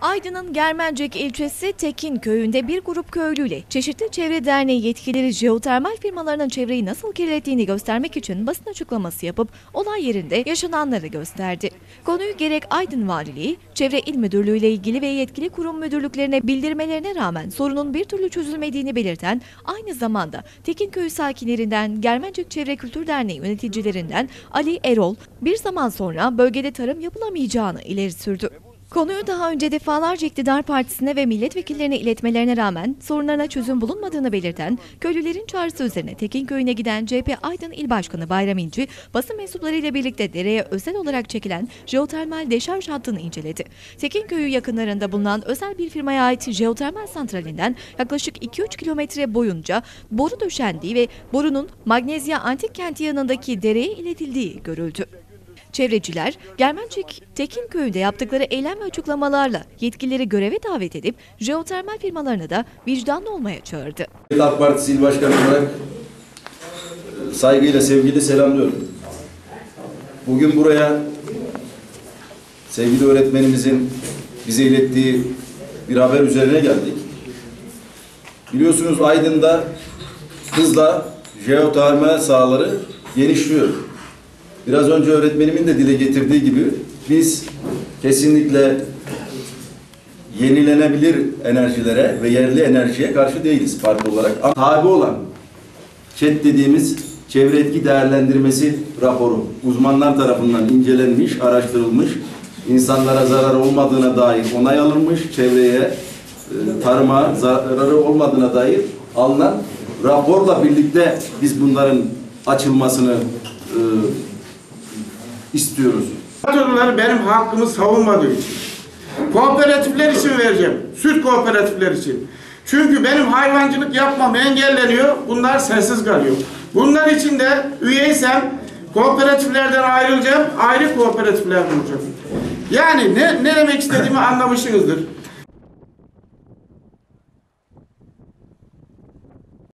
Aydın'ın Germencik ilçesi Tekin köyünde bir grup köylüyle çeşitli çevre derneği yetkilileri jeotermal firmalarının çevreyi nasıl kirlettiğini göstermek için basın açıklaması yapıp olay yerinde yaşananları gösterdi. Konuyu gerek Aydın Valiliği, Çevre İl Müdürlüğü ile ilgili ve yetkili kurum müdürlüklerine bildirmelerine rağmen sorunun bir türlü çözülmediğini belirten aynı zamanda Tekin köyü sakinlerinden Germencik Çevre Kültür Derneği yöneticilerinden Ali Erol bir zaman sonra bölgede tarım yapılamayacağını ileri sürdü. Konuyu daha önce defalarca iktidar partisine ve milletvekillerine iletmelerine rağmen sorunlarına çözüm bulunmadığını belirten köylülerin çağrısı üzerine Tekin köyüne giden CHP Aydın İl Başkanı Bayram İnci basın mensuplarıyla birlikte dereye özel olarak çekilen jeotermal deşarj hattını inceledi. Tekin köyü yakınlarında bulunan özel bir firmaya ait jeotermal santralinden yaklaşık 2-3 kilometre boyunca boru döşendiği ve borunun Magnezya Antik Kenti yanındaki dereye iletildiği görüldü. Çevreciler, Germencik Tekin köyünde yaptıkları eylem ve açıklamalarla yetkilileri göreve davet edip jeotermal firmalarını da vicdanlı olmaya çağırdı. AK Partisi İl Başkanı olarak e, saygıyla, sevgiyle selamlıyorum. Bugün buraya sevgili öğretmenimizin bize ilettiği bir haber üzerine geldik. Biliyorsunuz Aydın'da hızla jeotermal sahaları genişliyor. Biraz önce öğretmenimin de dile getirdiği gibi biz kesinlikle yenilenebilir enerjilere ve yerli enerjiye karşı değiliz parti olarak. Ama tabi olan ÇED dediğimiz çevre etki değerlendirmesi raporu uzmanlar tarafından incelenmiş, araştırılmış, insanlara zarar olmadığına dair onay alınmış, çevreye, e, tarıma zararı olmadığına dair alınan raporla birlikte biz bunların açılmasını e, istiyoruz. Patronlar benim hakkımı savunmadığı için. Kooperatifler için vereceğim. Süt kooperatifler için. Çünkü benim hayvancılık yapmam engelleniyor. Bunlar sessiz kalıyor. Bunlar için de üyeysem kooperatiflerden ayrılacağım. Ayrı kooperatifler bulacağım. Yani ne, ne demek istediğimi anlamışsınızdır.